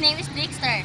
name is Trickster.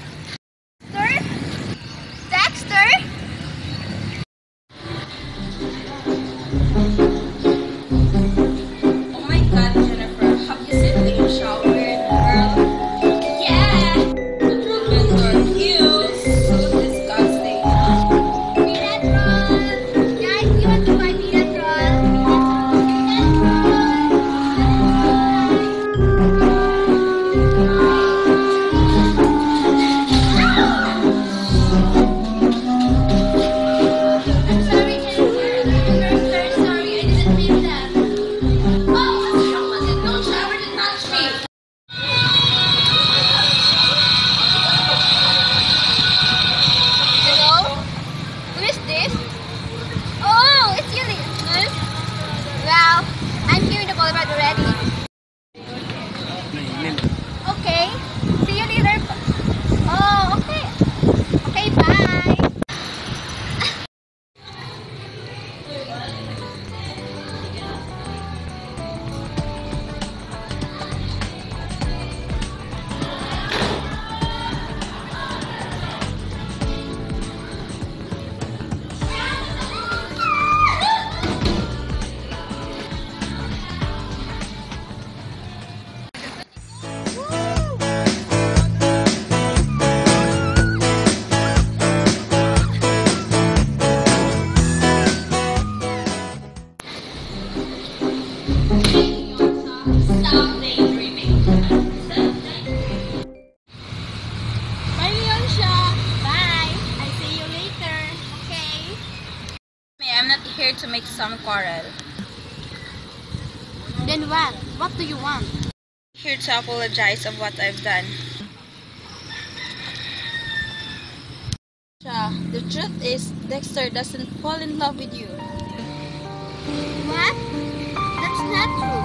to make some quarrel. Then what? What do you want? Here to apologize of what I've done. The truth is, Dexter doesn't fall in love with you. What? That's not true.